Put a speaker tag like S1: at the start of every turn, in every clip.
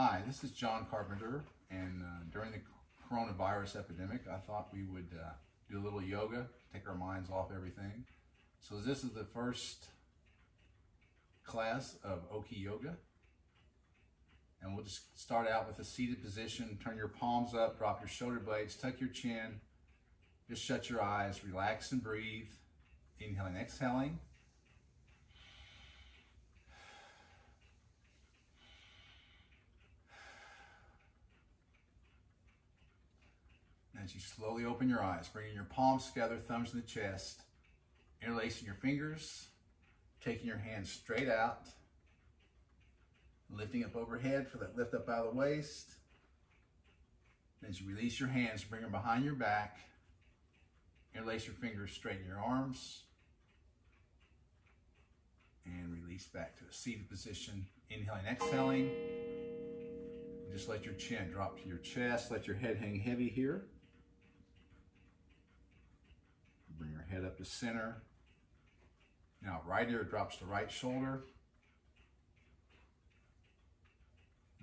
S1: Hi, this is John Carpenter, and uh, during the coronavirus epidemic, I thought we would uh, do a little yoga, take our minds off everything. So this is the first class of Okie Yoga. And we'll just start out with a seated position. Turn your palms up, drop your shoulder blades, tuck your chin. Just shut your eyes, relax and breathe. Inhaling, exhaling. As you slowly open your eyes, bringing your palms together, thumbs in the chest, interlacing your fingers, taking your hands straight out, lifting up overhead for that lift up out of the waist. As you release your hands, bring them behind your back, interlace your fingers, straighten your arms, and release back to a seated position. Inhaling, exhaling. Just let your chin drop to your chest. Let your head hang heavy here. Bring your head up to center. Now, right ear drops to right shoulder.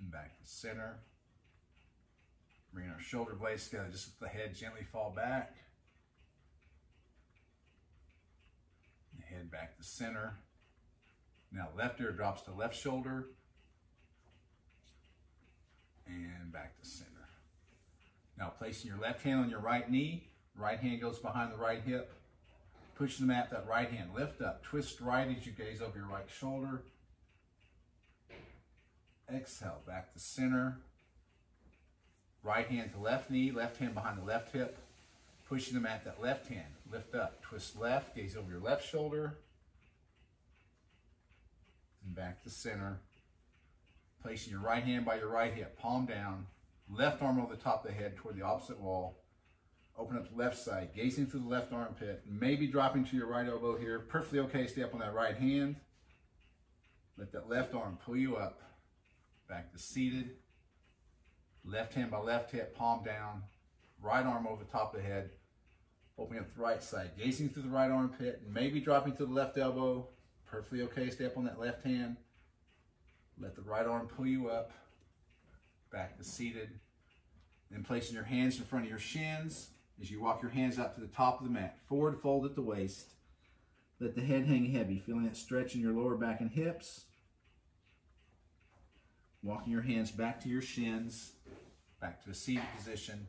S1: And back to center. Bring our shoulder blades together, just let the head gently fall back. The head back to center. Now, left ear drops to left shoulder. And back to center. Now, placing your left hand on your right knee, Right hand goes behind the right hip. Push the mat, that right hand. Lift up. Twist right as you gaze over your right shoulder. Exhale, back to center. Right hand to left knee, left hand behind the left hip. Pushing the mat, that left hand. Lift up, twist left, gaze over your left shoulder. And back to center. Placing your right hand by your right hip, palm down. Left arm over the top of the head toward the opposite wall. Open up the left side, gazing through the left armpit, maybe dropping to your right elbow here. Perfectly okay, stay up on that right hand. Let that left arm pull you up. Back to seated. Left hand by left hip, palm down. Right arm over the top of the head. Opening up the right side, gazing through the right armpit, maybe dropping to the left elbow. Perfectly okay, stay up on that left hand. Let the right arm pull you up. Back to seated. Then placing your hands in front of your shins, as you walk your hands out to the top of the mat. Forward fold at the waist. Let the head hang heavy, feeling that stretch in your lower back and hips. Walking your hands back to your shins, back to a seated position.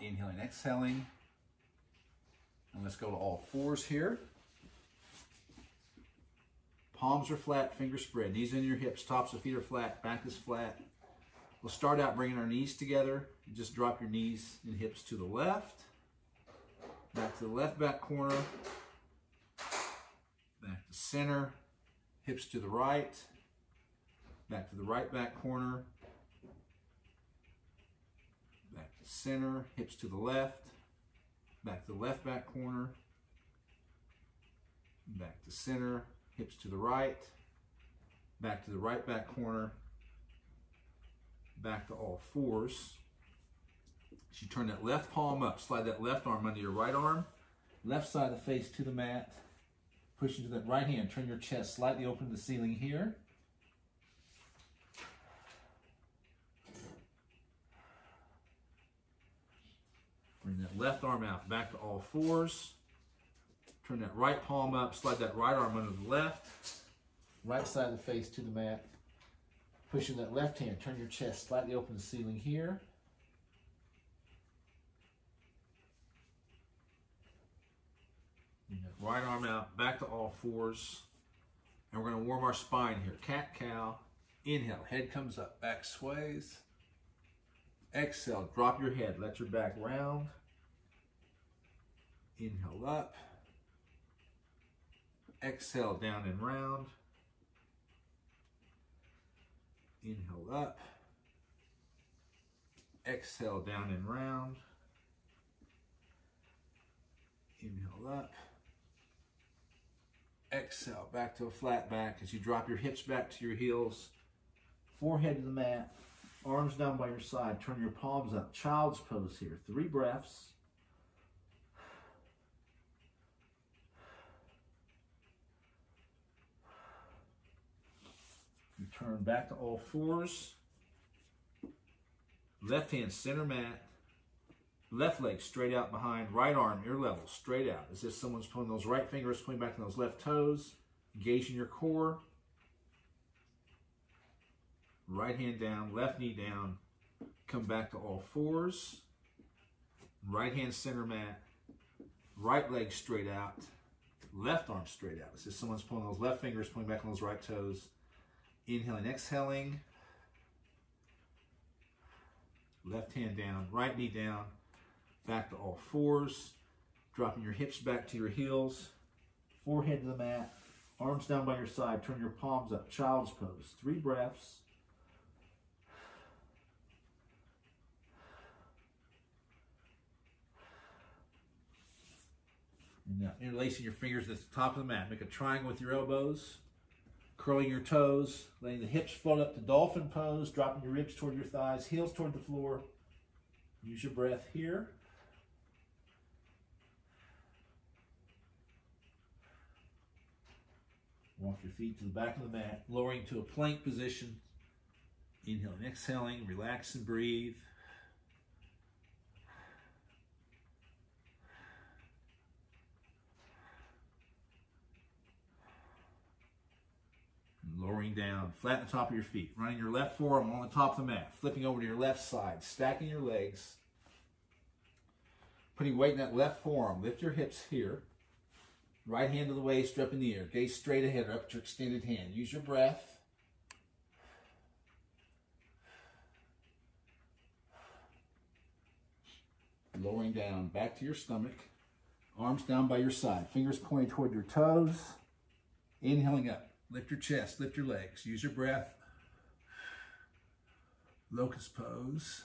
S1: Inhaling, exhaling. And let's go to all fours here. Palms are flat, fingers spread. Knees in your hips, tops of feet are flat, back is flat. We'll start out bringing our knees together. Just drop your knees and hips to the left. Back to the left back corner. Back to center. Hips to the right. Back to the right back corner. Back to center. Hips to the left. Back to the left back corner. Back to center. Hips to the right. Back to the right back corner back to all fours. So you turn that left palm up, slide that left arm under your right arm, left side of the face to the mat, push into that right hand, turn your chest slightly open to the ceiling here. Bring that left arm out, back to all fours. Turn that right palm up, slide that right arm under the left. Right side of the face to the mat. Pushing that left hand, turn your chest slightly open to the ceiling here. Right arm out, back to all fours. And we're going to warm our spine here. Cat cow. Inhale, head comes up, back sways. Exhale, drop your head, let your back round. Inhale up. Exhale, down and round. Inhale up. Exhale down and round. Inhale up. Exhale back to a flat back as you drop your hips back to your heels. Forehead to the mat. Arms down by your side. Turn your palms up. Child's pose here. Three breaths. You turn back to all fours.
S2: Left hand center mat. Left leg straight out behind. Right arm ear level, straight out. As if someone's pulling those right fingers, pulling back on those left toes. Engaging your core. Right hand down, left knee down. Come back to all fours. Right hand center mat. Right leg straight out. Left arm straight out. As if someone's pulling those left fingers, pulling back on those right toes. Inhaling, exhaling. Left hand down, right knee down, back to all fours. Dropping your hips back to your heels. Forehead to the mat. Arms down by your side. Turn your palms up. Child's pose. Three breaths. Now interlacing your fingers at the top of the mat. Make a triangle with your elbows. Curling your toes, letting the hips float up to dolphin pose, dropping your ribs toward your thighs, heels toward the floor. Use your breath here. Walk your feet to the back of the mat, lowering to a plank position. Inhaling, exhaling, relax and breathe. lowering down, flat on the top of your feet, running your left forearm on the top of the mat, flipping over to your left side, stacking your legs, putting weight in that left forearm. Lift your hips here. Right hand to the waist, up in the air. Gaze straight ahead or up to your extended hand. Use your breath. Lowering down, back to your stomach. Arms down by your side. Fingers pointing toward your toes. Inhaling up. Lift your chest, lift your legs. Use your breath. Locust pose.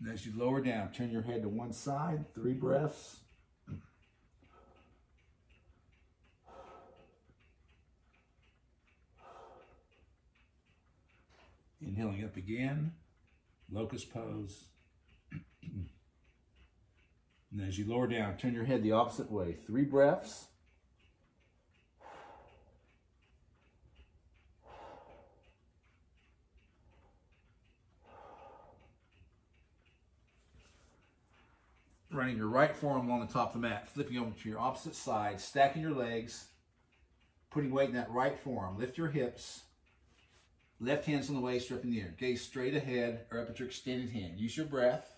S2: And as you lower down, turn your head to one side. Three breaths. Inhaling up again. Locust pose. and as you lower down, turn your head the opposite way. Three breaths. running your right forearm along the top of the mat, flipping over to your opposite side, stacking your legs, putting weight in that right forearm. Lift your hips. Left hand's on the waist, up in the air. Gaze straight ahead or up at your extended hand. Use your breath.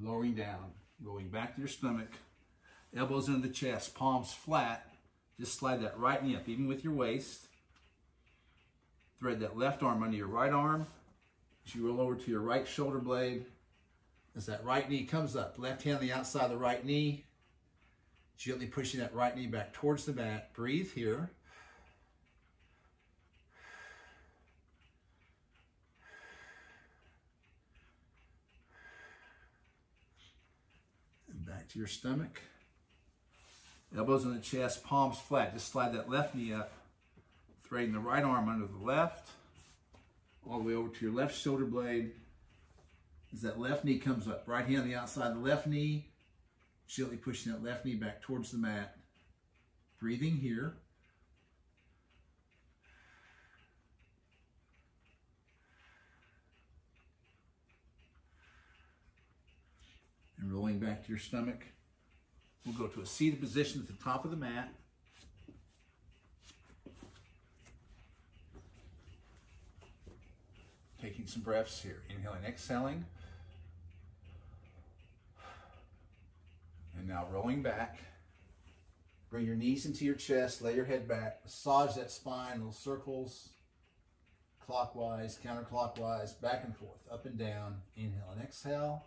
S2: Lowering down, going back to your stomach. Elbows into the chest, palms flat. Just slide that right knee up, even with your waist. Thread that left arm under your right arm. As you roll over to your right shoulder blade, as that right knee comes up, left hand on the outside of the right knee, gently pushing that right knee back towards the mat. Breathe here. And back to your stomach. Elbows on the chest, palms flat. Just slide that left knee up, threading the right arm under the left all the way over to your left shoulder blade. As that left knee comes up, right hand on the outside of the left knee, gently pushing that left knee back towards the mat. Breathing here. And rolling back to your stomach. We'll go to a seated position at the top of the mat. Taking some breaths here. Inhaling, exhaling. And now rolling back. Bring your knees into your chest, lay your head back, massage that spine, little circles, clockwise, counterclockwise, back and forth, up and down. Inhale and exhale.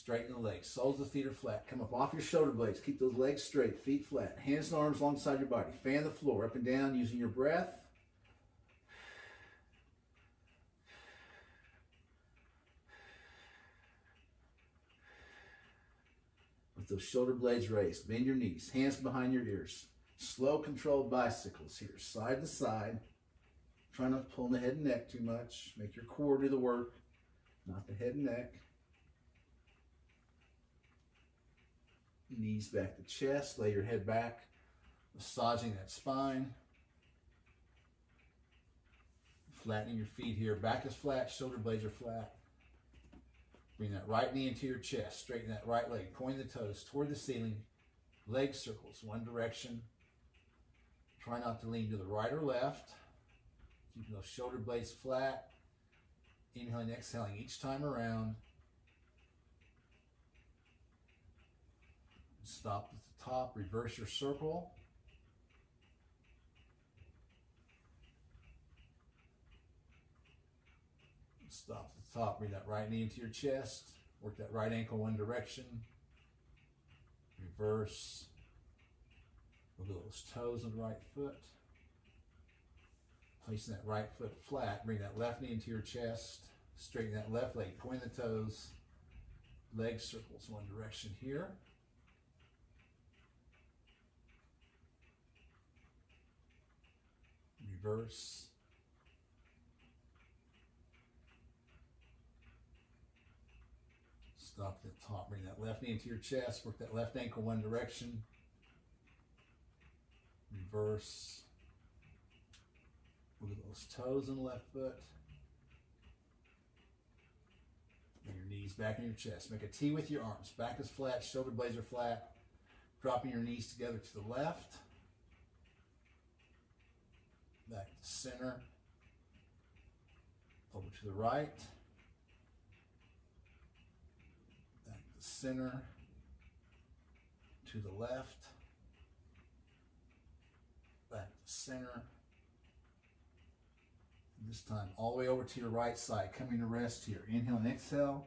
S2: Straighten the legs. Soles of the feet are flat. Come up off your shoulder blades. Keep those legs straight. Feet flat. Hands and arms alongside your body. Fan the floor up and down using your breath. With those shoulder blades raised. Bend your knees. Hands behind your ears. Slow controlled bicycles here. Side to side. Try not to pull the head and neck too much. Make your core do the work.
S1: not the head and neck. Knees back to chest, lay your head back, massaging that spine. Flattening your feet here. Back is flat, shoulder blades are flat. Bring that right knee into your chest. Straighten that right leg. Point the toes toward the ceiling. Leg circles one direction. Try not to lean to the right or left. Keeping those shoulder blades flat. Inhaling, exhaling each time around. Stop at the top. Reverse your circle. Stop at the top. Bring that right knee into your chest. Work that right ankle one direction. Reverse. At those toes on the right foot. Placing that right foot flat. Bring that left knee into your chest. Straighten that left leg. Point the toes. Leg circles one direction here. Reverse. Stop at the top. Bring that left knee into your chest. Work that left ankle one direction. Reverse. At those toes on the left foot. Bring your knees back in your chest. Make a T with your arms. Back is flat, shoulder blades are flat. Dropping your knees together to the left. Back to center. Over to the right. Back to center. To the left. Back to center. This time, all the way over to your right side, coming to rest here. Inhale and exhale.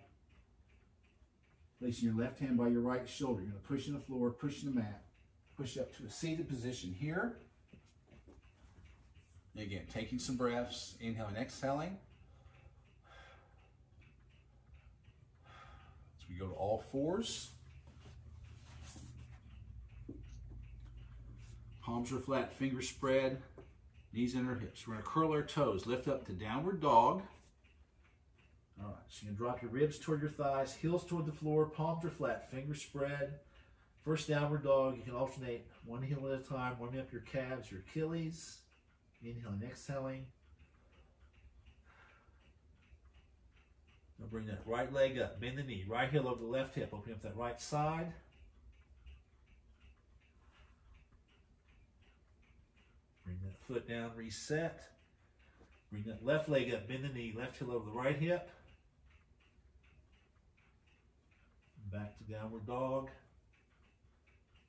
S1: Placing your left hand by your right shoulder. You're going to push in the floor, push in the mat. Push up to a seated position here. Again, taking some breaths, inhaling, exhaling. As we go to all fours. Palms are flat, fingers spread, knees under hips. We're gonna curl our toes, lift up to downward dog. All right, so you're gonna drop your ribs toward your thighs, heels toward the floor, palms are flat, fingers spread. First downward dog, you can alternate one heel at a time, warming up your calves, your Achilles. Inhaling, exhaling. Now bring that right leg up, bend the knee, right heel over the left hip, opening up that right side. Bring that foot down, reset. Bring that left leg up, bend the knee, left heel over the right hip. Back to downward dog.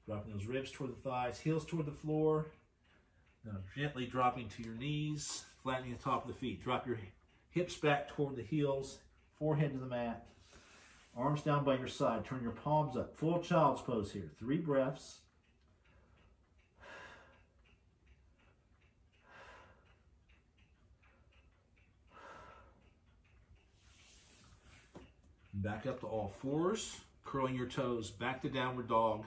S1: Dropping those ribs toward the thighs, heels toward the floor. Now gently dropping to your knees, flattening the top of the feet. Drop your hips back toward the heels, forehead to the mat. Arms down by your side. Turn your palms up. Full child's pose here. Three breaths. Back up to all fours, curling your toes back to downward dog.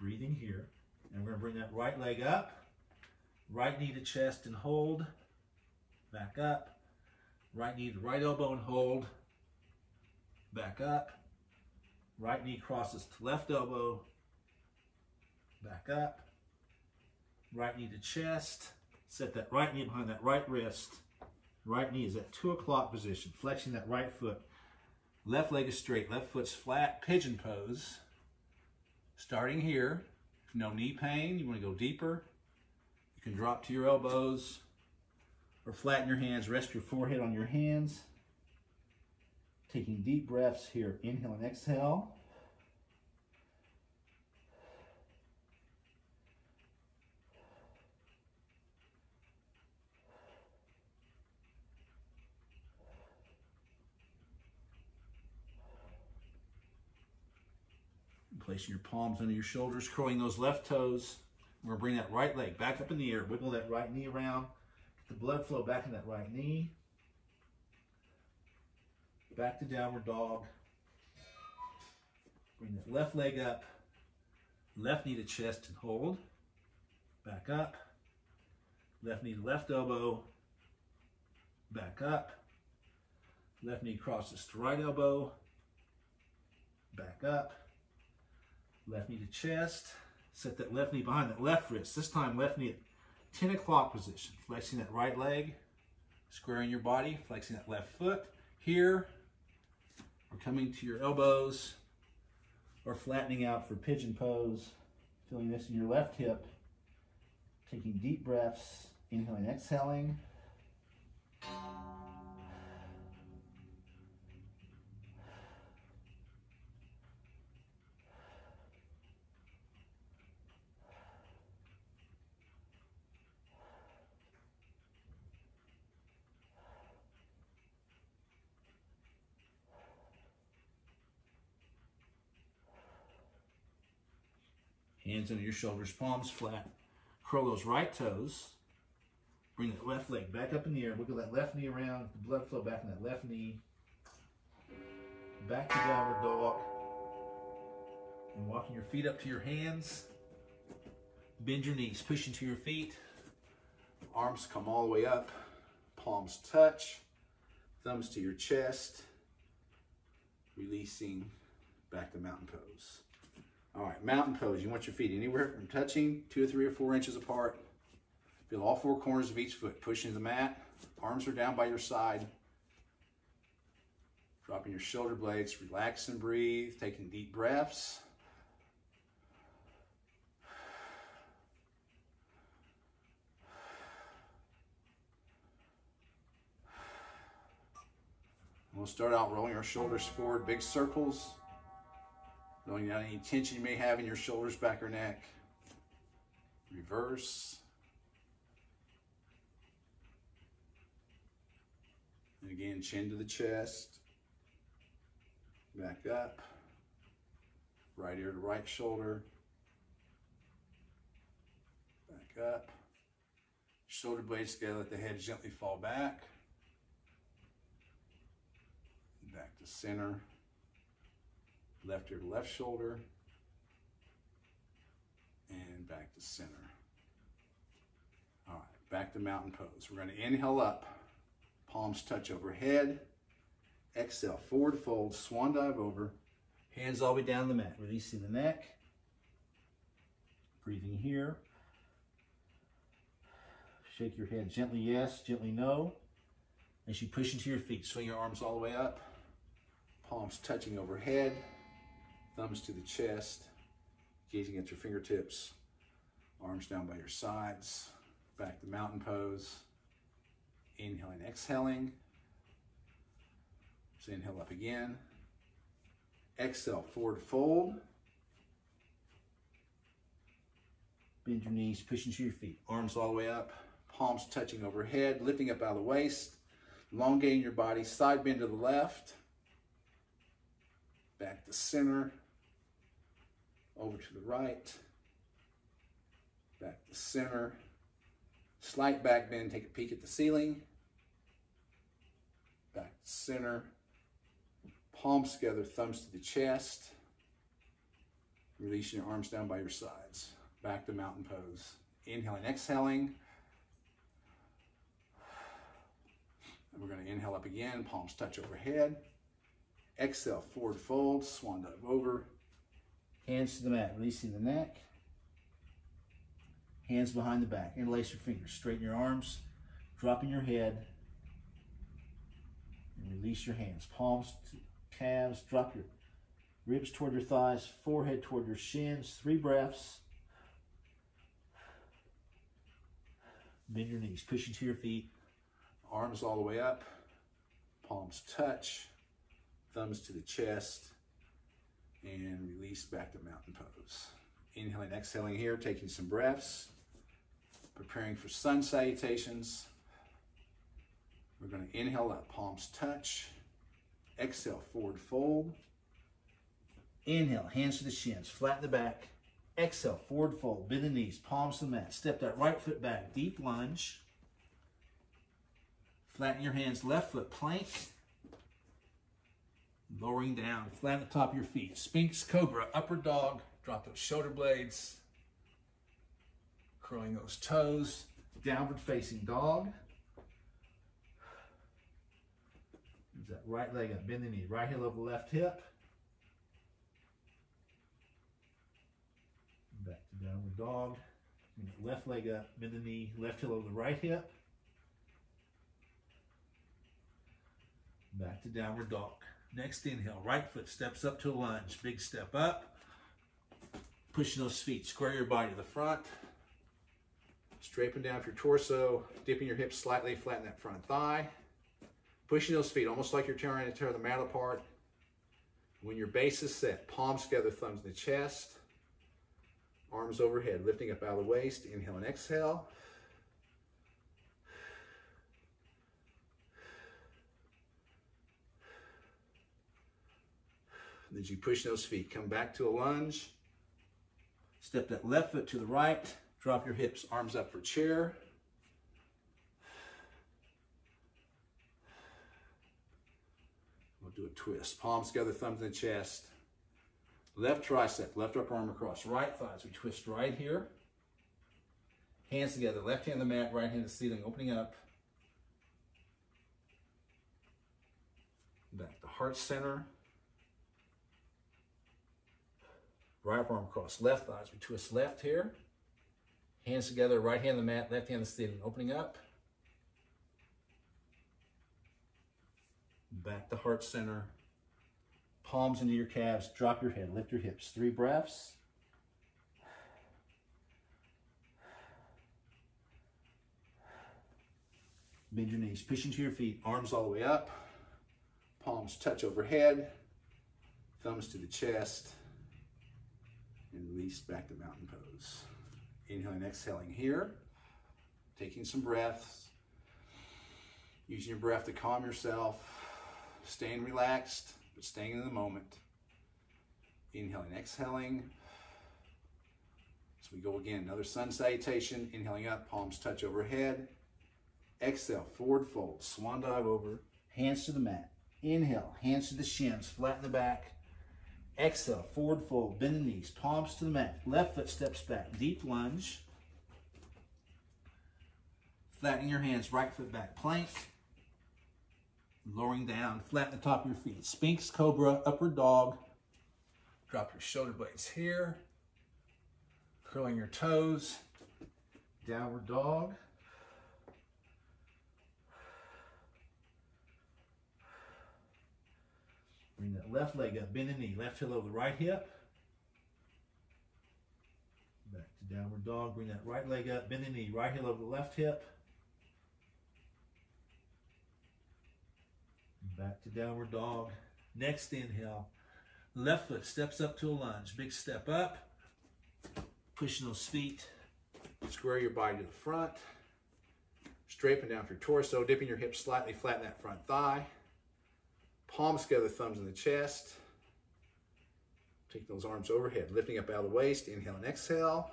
S1: Breathing here. And we're to bring that right leg up, right knee to chest and hold. Back up. Right knee to right elbow and hold. Back up. Right knee crosses to left elbow. Back up. Right knee to chest. Set that right knee behind that right wrist. Right knee is at two o'clock position, flexing that right foot. Left leg is straight, left foot's flat, pigeon pose. Starting here, no knee pain, you want to go deeper, you can drop to your elbows or flatten your hands, rest your forehead on your hands. Taking deep breaths here, inhale and exhale. Placing your palms under your shoulders, curling those left toes. We're gonna bring that right leg back up in the air, wiggle that right knee around, get the blood flow back in that right knee. Back to downward dog. Bring that left leg up, left knee to chest and hold. Back up. Left knee to left elbow. Back up.
S2: Left knee crosses to right elbow. Back up. Left knee to chest. Set that left knee behind that left wrist. This time left knee at 10 o'clock position. Flexing that right leg. Squaring your body. Flexing that left foot. Here, we're coming to your elbows or flattening out for pigeon pose. Feeling this in your left hip. Taking deep breaths. Inhaling, exhaling. Hands under your shoulders, palms flat. Curl those right toes. Bring that left leg back up in the air. Wiggle that left knee around. The blood flow back in that left knee. Back to downward dog. And walking your feet up to your hands. Bend your knees, push into your feet. Arms come all the way up. Palms touch. Thumbs to your chest. Releasing back to mountain pose. All right, mountain pose. You want your feet anywhere from touching two or three or four inches apart. Feel all four corners of each foot. Pushing the mat. Arms are down by your side. Dropping your shoulder blades. Relax and breathe. Taking deep breaths. We'll start out rolling our shoulders forward, big circles. Knowing down any tension you may have in your shoulders, back, or neck. Reverse. And again, chin to the chest. Back up. Right ear to right shoulder. Back up. Shoulder blades together, let the head gently fall back. Back to center left to left shoulder, and back to center. All right, back to mountain pose. We're going to inhale up, palms touch overhead. Exhale, forward fold, swan dive over. Hands all the way down the mat, releasing the neck. Breathing here. Shake your head gently yes, gently no. As you push into your feet, swing your arms all the way up. Palms touching overhead thumbs to the chest, gazing at your fingertips, arms down by your sides, back to mountain pose, inhaling, exhaling. So inhale up again. Exhale, forward fold. Bend your knees, push into your feet. Arms all the way up, palms touching overhead, lifting up out of the waist, elongating your body, side bend to the left, back to center, over to the right, back to center, slight back bend, take a peek at the ceiling, back to center, palms together, thumbs to the chest, releasing your arms down by your sides, back to mountain pose. Inhaling, exhaling. And we're going to inhale up again, palms touch overhead. Exhale, forward fold, swan dive over. Hands to the mat, releasing the neck. Hands behind the back. Interlace your fingers. Straighten your arms. Dropping your head. And release your hands. Palms to calves. Drop your ribs toward your thighs. Forehead toward your shins. Three breaths. Bend your knees. Push into your feet. Arms all the way up. Palms touch. Thumbs to the chest and release back to mountain pose. Inhaling, exhaling here, taking some breaths, preparing for sun salutations. We're going to inhale up, palms touch. Exhale, forward fold. Inhale, hands to the shins, flatten the back. Exhale, forward fold, bend the knees, palms to the mat. Step that right foot back, deep lunge. Flatten your hands, left foot plank. Lowering down, flat at the top of your feet. Sphinx, Cobra, upper Dog. Drop those shoulder blades. Curling those toes. Downward facing dog. Brings that right leg up, bend the knee, right heel over left hip. Back to downward dog. Left leg up, bend the knee, left heel over the right hip. Back to downward dog. Next inhale, right foot steps up to a lunge. Big step up. Pushing those feet, square your body to the front. Straighten down your torso, dipping your hips slightly, flatten that front thigh. Pushing those feet almost like you're trying to tear the mat apart. When your base is set, palms together, thumbs in the chest, arms overhead, lifting up out of the waist. Inhale and exhale. As you push those feet, come back to a lunge. Step that left foot to the right. Drop your hips, arms up for chair. We'll do a twist. Palms together, thumbs in the chest. Left tricep, left upper arm across right thighs. We twist right here. Hands together, left hand on the mat, right hand to the ceiling, opening up. Back to heart center. Right arm across left thighs. We twist left here. Hands together, right hand on the mat, left hand on the ceiling, opening up. Back to heart center. Palms into your calves. Drop your head. Lift your hips. Three breaths. Bend your knees. Push into your feet. Arms all the way up. Palms touch overhead. Thumbs to the chest. And release back to mountain pose. Inhaling, exhaling here. Taking some breaths. Using your breath to calm yourself. Staying relaxed, but staying in the moment. Inhaling, exhaling. So we go again, another sun salutation. Inhaling up, palms touch overhead. Exhale, forward fold, swan dive over, hands to the mat. Inhale, hands to the shins, flatten the back. Exhale, forward fold, bend the knees, palms to the mat. Left foot steps back, deep lunge. Flattening your hands, right foot back, plank. Lowering down, flatten the top of your feet. Sphinx, Cobra, upper Dog. Drop your shoulder blades here. Curling your toes. Downward Dog. Bring that left leg up, bend the knee, left heel over the right hip. Back to downward dog. Bring that right leg up, bend the knee, right heel over the left hip. Back to downward dog. Next inhale. Left foot steps up to a lunge. Big step up. Pushing those feet. Square your body to the front. Straighten down your torso. Dipping your hips slightly. Flatten that front thigh. Palms together, thumbs in the chest. Take those arms overhead. Lifting up out of the waist. Inhale and exhale.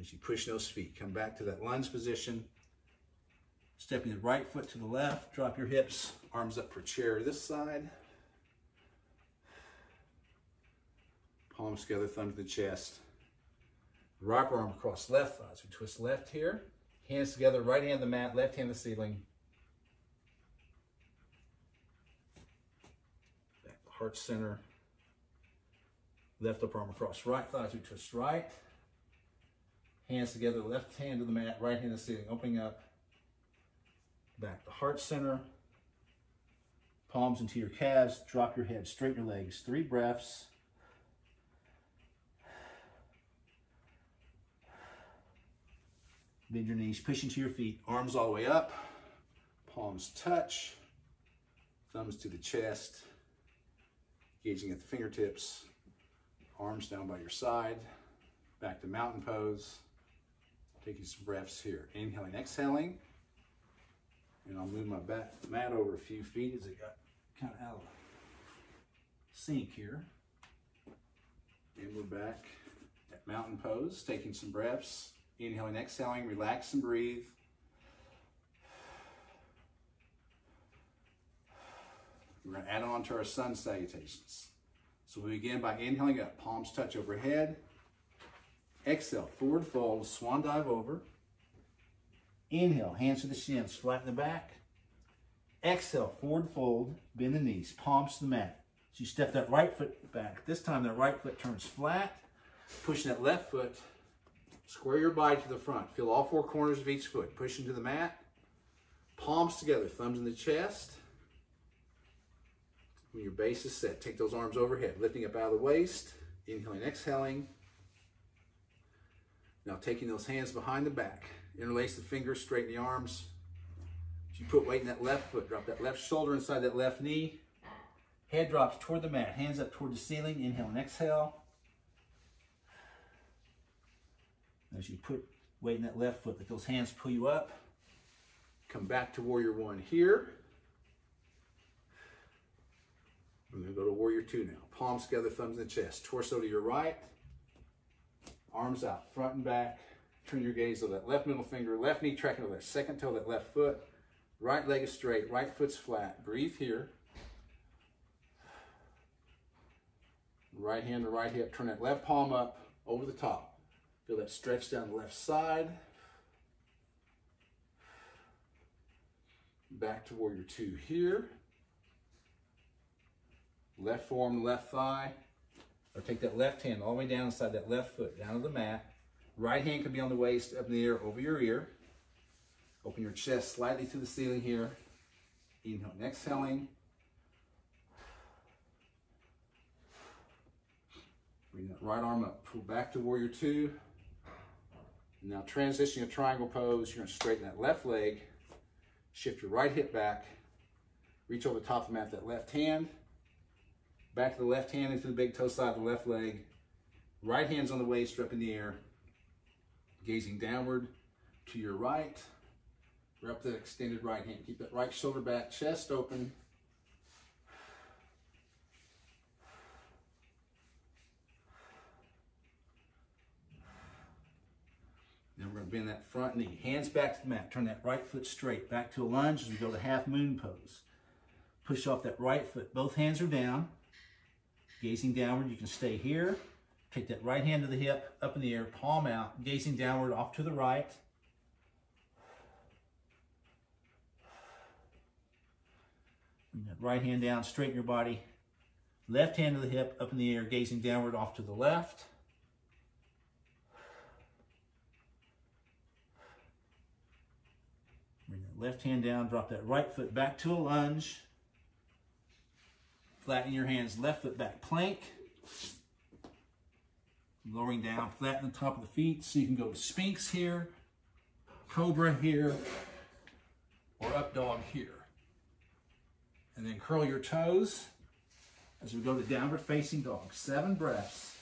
S2: As you push those feet, come back to that lunge position. Stepping the right foot to the left, drop your hips, arms up for chair this side. Palms together, thumb to the chest. Right arm across left thighs. We twist left here. Hands together, right hand the mat, left hand the ceiling. Back to heart center. Left upper arm across right thighs. We twist right. Hands together, left hand to the mat, right hand to the ceiling, opening up. Back to heart center. Palms into your calves. Drop your head, straighten your legs. Three breaths. Bend your knees, push into your feet, arms all the way up, palms touch, thumbs to the chest, gauging at the fingertips, arms down by your side, back to mountain pose. Taking some breaths here. Inhaling, exhaling. And I'll move my mat over a few feet as it got kind of out of sync here. And we're back at mountain pose, taking some breaths. Inhaling, exhaling, relax and breathe. We're going to add on to our sun salutations. So we begin by inhaling up, palms touch overhead. Exhale, forward fold, swan dive over. Inhale, hands to the shins, flatten the back. Exhale, forward fold, bend the knees, palms to the mat. So you step that right foot back. This time that right foot turns flat, pushing that left foot, square your body to the front. Feel all four corners of each foot, Push into the mat. Palms together, thumbs in the chest. When your base is set, take those arms overhead, lifting up out of the waist, inhaling, exhaling. Now taking those hands behind the back, interlace the fingers, straighten the arms. As you put weight in that left foot, drop that left shoulder inside that left knee. Head drops toward the mat, hands up toward the ceiling, inhale and exhale. As you put weight in that left foot, let those hands pull you up. Come back to warrior one here. I'm going to go to warrior two now. Palms together, thumbs in the chest. Torso to your right. Arms out, front and back. Turn your gaze to that left middle finger, left knee tracking to that second toe, that left foot. Right leg is straight, right foot's flat. Breathe here. Right hand to right hip. Turn that left palm up over the top. Feel that stretch down the left side. Back to warrior two here. Left forearm, left thigh. Or take that left hand all the way down inside that left foot, down to the mat. Right hand can be on the waist, up in the air, over your ear. Open your chest slightly to the ceiling here. Inhale exhaling. Bring that right arm up. Pull back to warrior two. Now transition your triangle pose. You're going to straighten that left leg. Shift your right hip back. Reach over the top of the mat that left hand. Back to the left hand into the big toe side of the left leg. Right hand's on the waist, up in the air. Gazing downward to your right. Up that extended right hand. Keep that right shoulder back, chest open. To bend that front knee. Hands back to the mat. Turn that right foot straight. Back to a lunge as we go to half moon pose. Push off that right foot. Both hands are down. Gazing downward, you can stay here. Take that right hand to the hip, up in the air, palm out, gazing downward off to the right. Bring that right hand down, straighten your body. Left hand to the hip, up in the air, gazing downward off to the left. Bring that left hand down, drop that right foot back to a lunge. Flatten your hands, left foot back, plank. Lowering down, flatten the top of the feet so you can go to Sphinx here, Cobra here, or Up Dog here. And then curl your toes as we go to Downward Facing Dog. Seven breaths.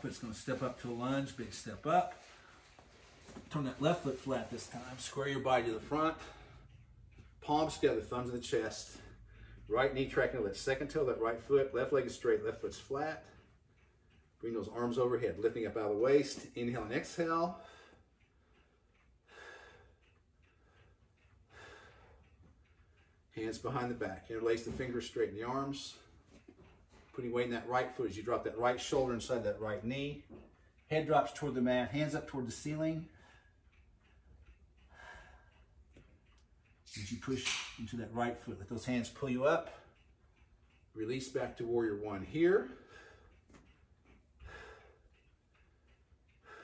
S2: Right foot's going to step up to a lunge, big step up. Turn that left foot flat this time. Square your body to the front. Palms together, thumbs in the chest. Right knee tracking that second toe, that right foot. Left leg is straight, left foot's flat. Bring those arms overhead, lifting up out of the waist. Inhale and exhale. Hands behind the back. Interlace the fingers, straighten the arms. Putting weight in that right foot as you drop that right shoulder inside that right knee. Head drops toward the mat, hands up toward the ceiling. As you push into that right foot, let those hands pull you up. Release back to warrior one here.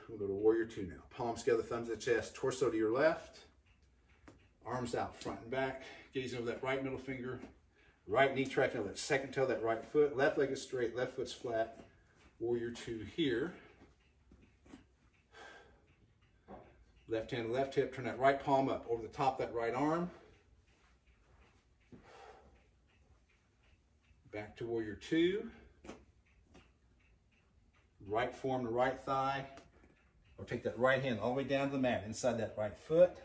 S2: We'll go to warrior two now. Palms together, thumbs to the chest, torso to your left. Arms out, front and back. Gazing over that right middle finger. Right knee tracking that second toe, that right foot. Left leg is straight, left foot's flat. Warrior two here. Left hand, left hip, turn that right palm up over the top of that right arm. Back to warrior two. Right forearm to right thigh. Or take that right hand all the way down to the mat, inside that right foot.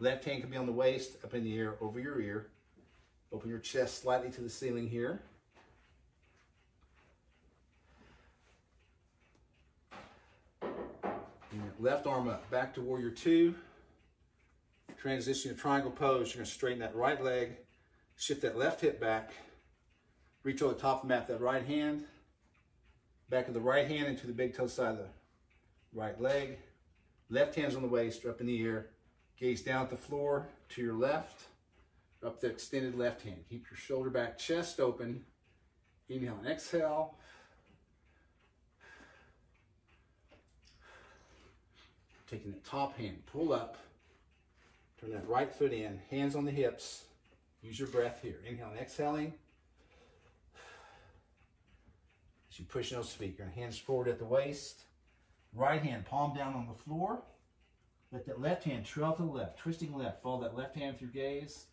S2: Left hand can be on the waist, up in the air, over your ear. Open your chest slightly to the ceiling here. And left arm up, back to warrior two. Transition to triangle pose. You're gonna straighten that right leg, shift that left hip back, reach over the top of the mat, that right hand, back of the right hand into the big toe side of the right leg. Left hand's on the waist, up in the air. Gaze down at the floor to your left up the extended left hand. Keep your shoulder back, chest open. Inhale and exhale. Taking the top hand, pull up. Turn that right foot in, hands on the hips. Use your breath here. Inhale and exhaling. As you push those feet, your hands forward at the waist. Right hand, palm down on the floor. Let that left hand trail to the left, twisting left. Follow that left hand through gaze.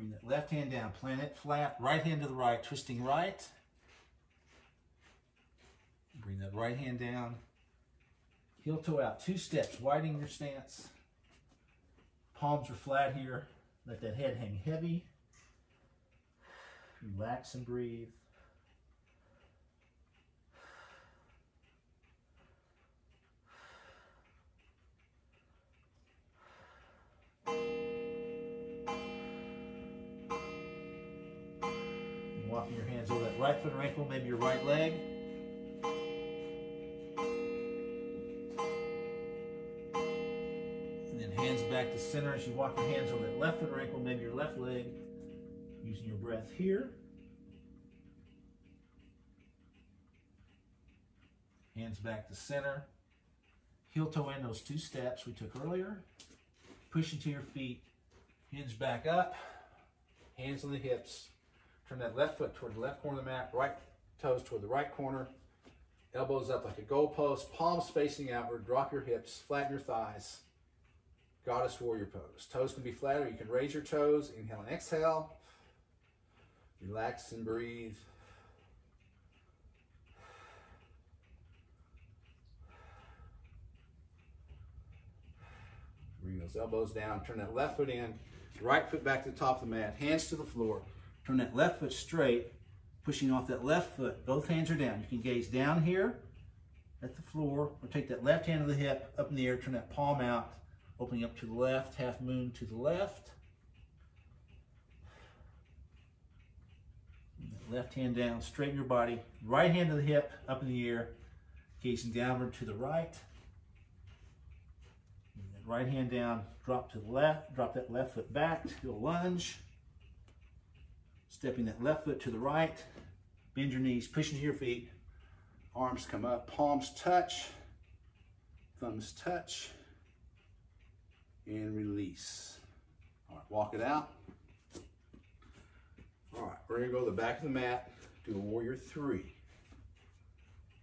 S2: Bring that left hand down, plant it flat. Right hand to the right, twisting right. Bring that right hand down. Heel toe out, two steps, widening your stance. Palms are flat here. Let that head hang heavy. Relax and breathe. Walking your hands over that right foot or ankle, maybe your right leg. And then hands back to center as you walk your hands over that left foot or ankle, maybe your left leg. Using your breath here. Hands back to center. Heel toe in those two steps we took earlier. Push into your feet. Hinge back up. Hands on the hips. Turn that left foot toward the left corner of the mat. Right toes toward the right corner. Elbows up like a goalpost. Palms facing outward. Drop your hips. Flatten your thighs. Goddess warrior pose. Toes can be flat or you can raise your toes. Inhale and exhale. Relax and breathe. Bring those elbows down. Turn that left foot in. Right foot back to the top of the mat. Hands to the floor. Turn that left foot straight. Pushing off that left foot. Both hands are down. You can gaze down here at the floor or take that left hand of the hip up in the air. Turn that palm out. Opening up to the left. Half moon to the left. Left hand down, straighten your body. Right hand to the hip, up in the air, gazing downward to the right. right hand down, drop to the left, drop that left foot back, do a lunge. Stepping that left foot to the right, bend your knees, push into your feet. Arms come up, palms touch, thumbs touch, and release. All right, walk it out. All right, we're gonna go to the back of the mat, do a warrior three.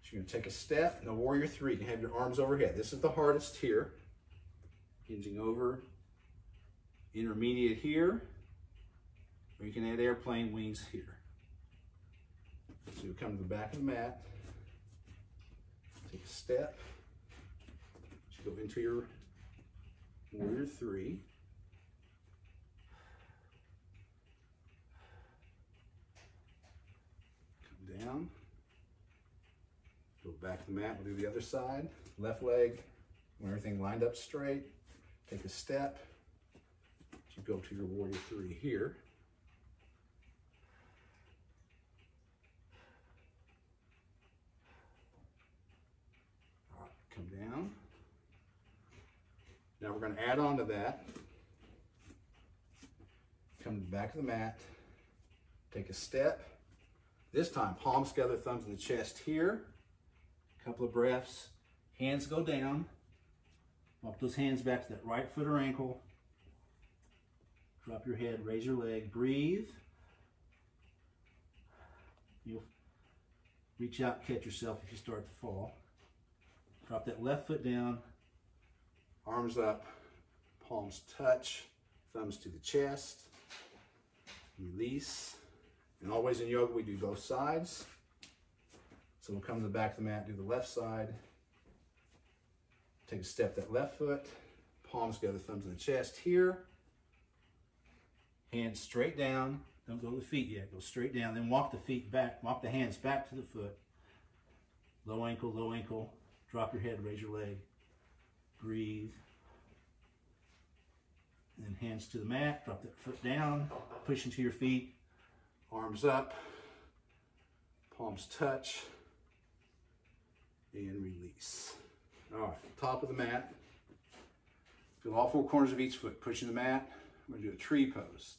S2: So you're gonna take a step, and a warrior three, you can have your arms overhead. This is the hardest here. Hinging over, intermediate here, or you can add airplane wings here. So you come to the back of the mat, take a step, go into your warrior three. Come down. Go back to the mat, we'll do the other side. Left leg, when everything lined up straight, take a step. You go to your warrior three here. Come down. Now we're gonna add on to that. Come to the back of the mat, take a step, this time, palms together, thumbs in the chest here. A couple of breaths. Hands go down. Walk those hands back to that right foot or ankle. Drop your head, raise your leg, breathe. You'll reach out, catch yourself if you start to fall. Drop that left foot down, arms up, palms touch, thumbs to the chest. Release. And always in yoga, we do both sides. So we'll come to the back of the mat, do the left side. Take a step that left foot, palms together, thumbs in the chest here. Hands straight down. Don't go to the feet yet, go straight down. Then walk the feet back, walk the hands back to the foot. Low ankle, low ankle. Drop your head, raise your leg. Breathe. And then hands to the mat. Drop that foot down. Push into your feet. Arms up. Palms touch. And release. All right, top of the mat. Feel all four corners of each foot. Pushing the mat. Going to do a tree pose.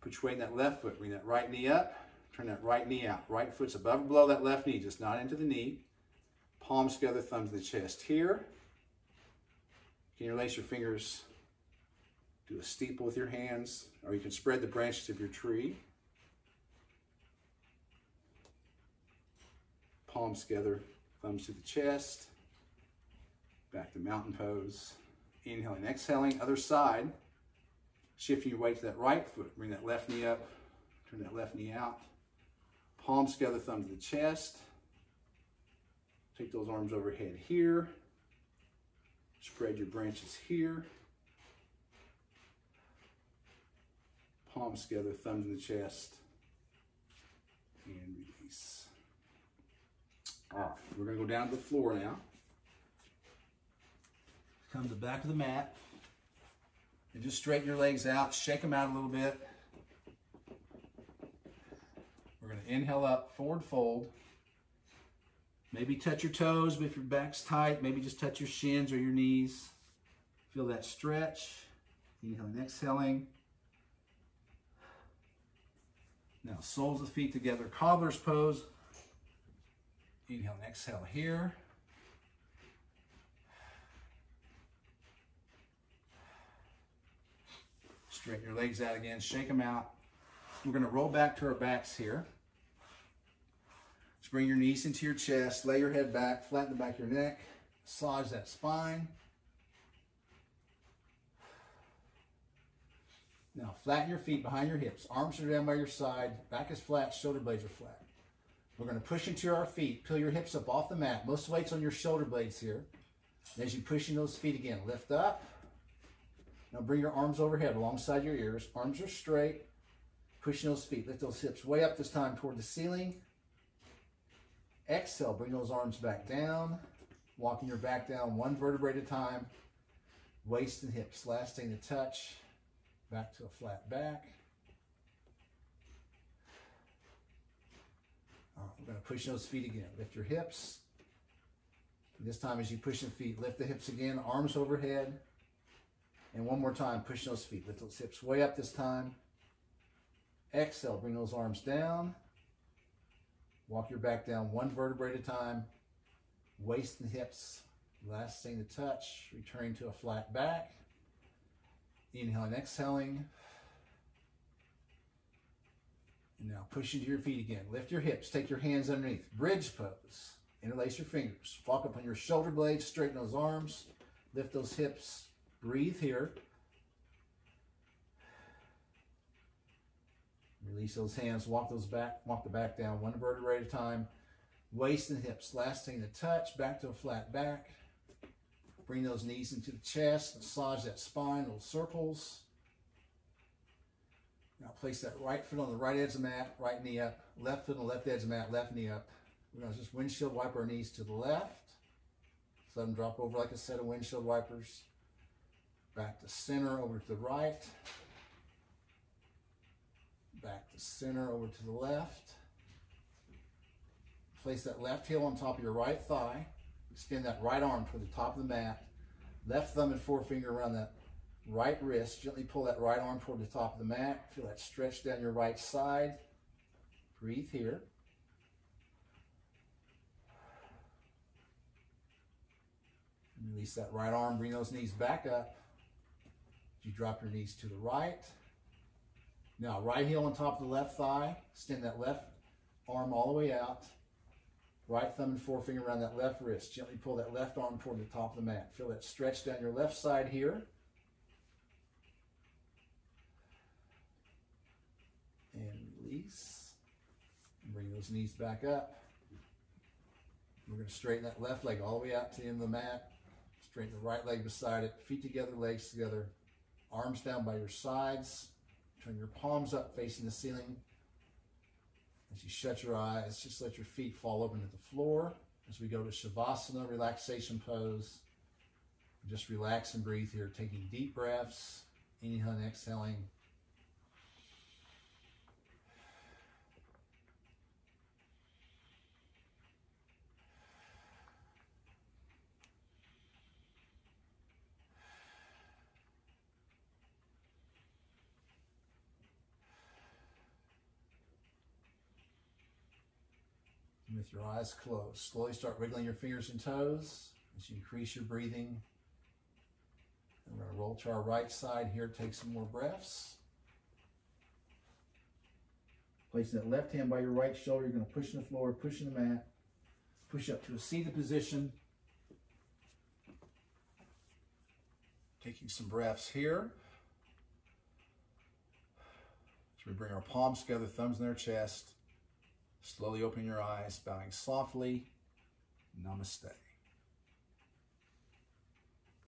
S2: Put your weight in that left foot. Bring that right knee up. Turn that right knee out. Right foot's above or below that left knee, just not into the knee. Palms together, thumb to the chest here. Can you interlace your fingers. Do a steeple with your hands, or you can spread the branches of your tree. Palms together, thumbs to the chest. Back to mountain pose. Inhaling, exhaling, other side. Shifting your weight to that right foot. Bring that left knee up. Turn that left knee out. Palms together, thumb to the chest. Take those arms overhead here. Spread your branches here. Palms together, thumbs in the chest. And release. All right, we're to go down to the floor now. Come to the back of the mat. And just straighten your legs out, shake them out a little bit. We're to inhale up, forward fold. Maybe touch your toes, if your back's tight, maybe just touch your shins or your knees. Feel that stretch. Inhaling, exhaling. Now, soles of feet together, cobbler's pose. Inhale and exhale here. Straighten your legs out again, shake them out. We're going to roll back to our backs here. Bring your knees into your chest, lay your head back, flatten the back of your neck, massage that spine. Now flatten your feet behind your hips. Arms are down by your side, back is flat, shoulder blades are flat. We're going to push into our feet. Peel your hips up off the mat. Most weight's on your shoulder blades here. And as you push in those feet again, lift up. Now bring your arms overhead alongside your ears. Arms are straight. Pushing those feet. Lift those hips way up this time toward the ceiling. Exhale, bring those arms back down. Walking your back down one vertebrae at a time. Waist and hips. Last thing to touch. Back to a flat back. Right, we're to push those feet again. Lift your hips. This time as you push the feet, lift the hips again, arms overhead. And one more time, push those feet. Lift those hips way up this time. Exhale, bring those arms down. Walk your back down one vertebrae at a time. Waist and hips. Last thing to touch. Returning to a flat back. Inhaling, exhaling. And now push into your feet again. Lift your hips. Take your hands underneath. Bridge pose. Interlace your fingers. Walk up on your shoulder blades. Straighten those arms. Lift those hips. Breathe here. Release those hands. Walk those back. Walk the back down one vertebrae at a time. Waist and hips. Last thing to touch. Back to a flat back. Bring those knees into the chest. Massage that spine. Little circles. Now place that right foot on the right edge of the mat, right knee up, left foot on the left edge of the mat, left knee up. We're to just windshield wipe our knees to the left. Let them drop over like a set of windshield wipers. Back to center, over to the right. Back to center, over to the left. Place that left heel on top of your right thigh. Extend that right arm toward the top of the mat. Left thumb and forefinger around that right wrist. Gently pull that right arm toward the top of the mat. Feel that stretch down your right side. Breathe here. Release that right arm. Bring those knees back up. You drop your knees to the right. Now, right heel on top of the left thigh. Extend that left arm all the way out. Right thumb and forefinger around that left wrist. Gently pull that left arm toward the top of the mat. Feel that stretch down your left side here. And release. Bring those knees back up. We're going to straighten that left leg all the way out to the end of the mat. Straighten the right leg beside it. Feet together, legs together. Arms down by your sides. Turn your palms up facing the ceiling. As you shut your eyes, just let your feet fall open to the floor. as we go to Shavasana, relaxation pose. Just relax and breathe here, taking deep breaths, inhaling, exhaling. With your eyes closed, slowly start wiggling your fingers and toes as you increase your breathing. And we're going to roll to our right side here, take some more breaths. Placing that left hand by your right shoulder, you're going to push in the floor, push in the mat, push up to a seated position. Taking some breaths here. As we bring our palms together, thumbs in our chest. Slowly open your eyes, bowing softly. Namaste.